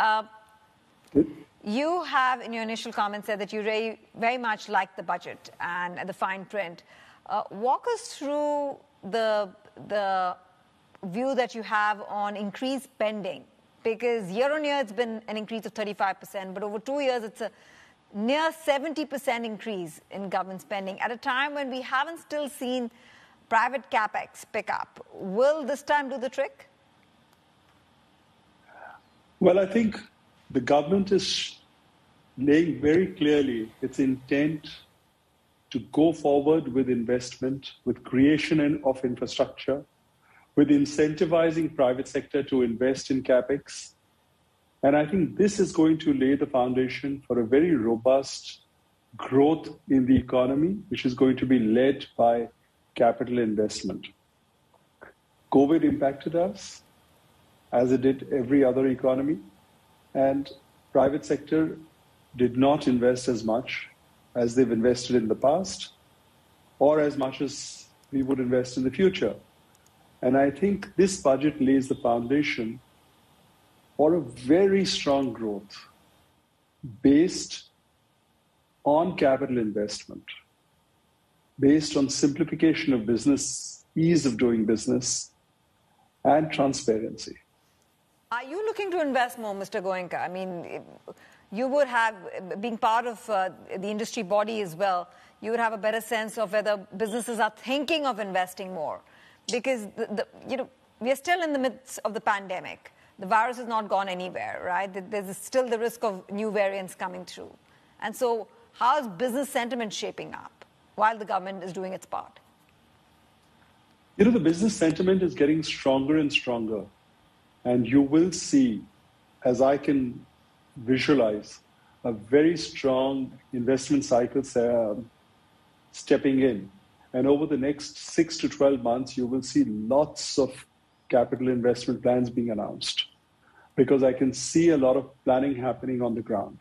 Uh, you have, in your initial comments, said that you very, very much like the budget and, and the fine print. Uh, walk us through the, the view that you have on increased spending, because year on year it's been an increase of 35%, but over two years it's a near 70% increase in government spending at a time when we haven't still seen private capex pick up. Will this time do the trick? Well, I think the government is laying very clearly its intent to go forward with investment, with creation of infrastructure, with incentivizing private sector to invest in capex. And I think this is going to lay the foundation for a very robust growth in the economy, which is going to be led by capital investment. COVID impacted us as it did every other economy. And private sector did not invest as much as they've invested in the past or as much as we would invest in the future. And I think this budget lays the foundation for a very strong growth based on capital investment, based on simplification of business, ease of doing business, and transparency. Are you looking to invest more, Mr. Goenka? I mean, you would have, being part of uh, the industry body as well, you would have a better sense of whether businesses are thinking of investing more. Because, the, the, you know, we are still in the midst of the pandemic. The virus has not gone anywhere, right? There's still the risk of new variants coming through. And so, how is business sentiment shaping up while the government is doing its part? You know, the business sentiment is getting stronger and stronger. And you will see, as I can visualize, a very strong investment cycle uh, stepping in. And over the next six to 12 months, you will see lots of capital investment plans being announced because I can see a lot of planning happening on the ground.